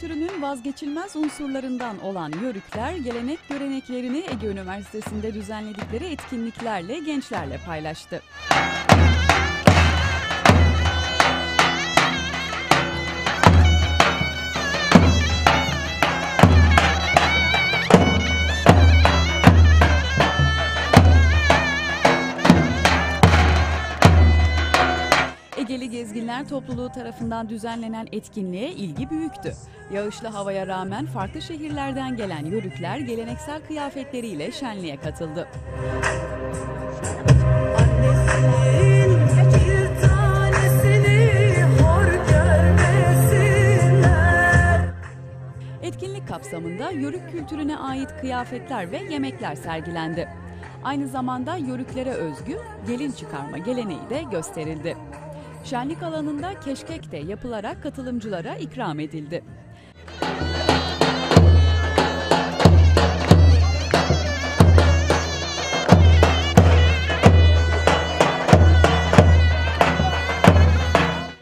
kültürünün vazgeçilmez unsurlarından olan yörükler, gelenek göreneklerini Ege Üniversitesi'nde düzenledikleri etkinliklerle gençlerle paylaştı. Egeli Gezginler Topluluğu tarafından düzenlenen etkinliğe ilgi büyüktü. Yağışlı havaya rağmen farklı şehirlerden gelen yörükler geleneksel kıyafetleriyle şenliğe katıldı. Etkinlik kapsamında yörük kültürüne ait kıyafetler ve yemekler sergilendi. Aynı zamanda yörüklere özgü gelin çıkarma geleneği de gösterildi. Şenlik alanında keşkek de yapılarak katılımcılara ikram edildi.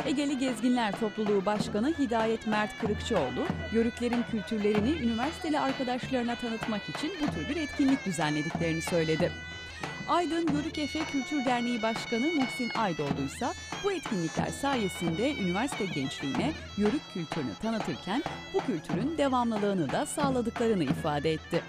Egeli Gezginler Topluluğu Başkanı Hidayet Mert Kırıkçıoğlu, yörüklerin kültürlerini üniversiteli arkadaşlarına tanıtmak için bu tür bir etkinlik düzenlediklerini söyledi. Aydın Yörük Efe Kültür Derneği Başkanı Muhsin Aydoğdu ise bu etkinlikler sayesinde üniversite gençliğine yörük kültürünü tanıtırken bu kültürün devamlılığını da sağladıklarını ifade etti.